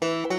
Thank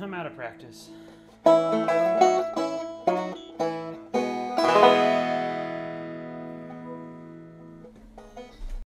I'm out of practice.